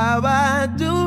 how I do.